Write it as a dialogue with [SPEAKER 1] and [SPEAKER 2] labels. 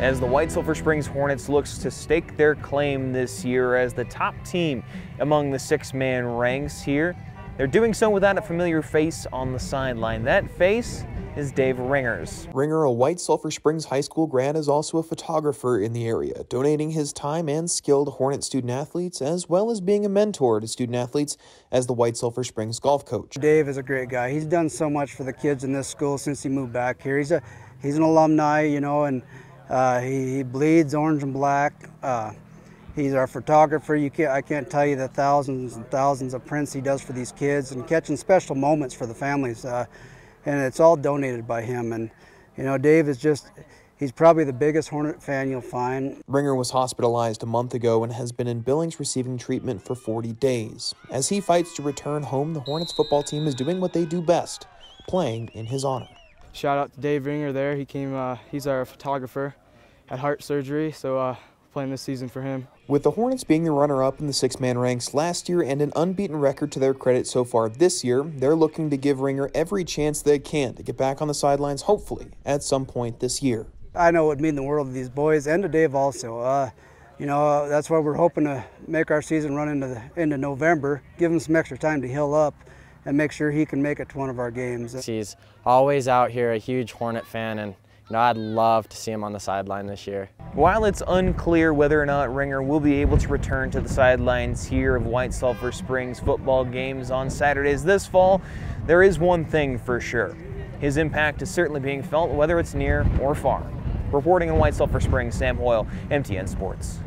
[SPEAKER 1] as the White Sulphur Springs Hornets looks to stake their claim this year as the top team among the six-man ranks here. They're doing so without a familiar face on the sideline. That face is Dave Ringers.
[SPEAKER 2] Ringer, a White Sulphur Springs High School grad, is also a photographer in the area, donating his time and skill to Hornet student athletes, as well as being a mentor to student athletes as the White Sulphur Springs golf coach.
[SPEAKER 3] Dave is a great guy. He's done so much for the kids in this school since he moved back here. He's a he's an alumni, you know, and uh, he, he, bleeds orange and black. Uh, he's our photographer. You can't, I can't tell you the thousands and thousands of prints he does for these kids and catching special moments for the families. Uh, and it's all donated by him. And you know, Dave is just. He's probably the biggest Hornet fan you'll find.
[SPEAKER 2] Ringer was hospitalized a month ago and has been in Billings receiving treatment for 40 days. As he fights to return home, the Hornets football team is doing what they do best, playing in his honor.
[SPEAKER 4] Shout out to Dave Ringer there. He came, uh, he's our photographer, had heart surgery, so uh, playing this season for him.
[SPEAKER 2] With the Hornets being the runner-up in the six-man ranks last year and an unbeaten record to their credit so far this year, they're looking to give Ringer every chance they can to get back on the sidelines, hopefully, at some point this year.
[SPEAKER 3] I know it would mean the world to these boys and to Dave also. Uh, you know, uh, that's why we're hoping to make our season run into, the, into November, give him some extra time to heal up and make sure he can make it to one of our games.
[SPEAKER 5] He's always out here, a huge Hornet fan, and you know, I'd love to see him on the sideline this year.
[SPEAKER 1] While it's unclear whether or not Ringer will be able to return to the sidelines here of White Sulphur Springs football games on Saturdays this fall, there is one thing for sure. His impact is certainly being felt whether it's near or far. Reporting in White Sulphur Springs, Sam Hoyle, MTN Sports.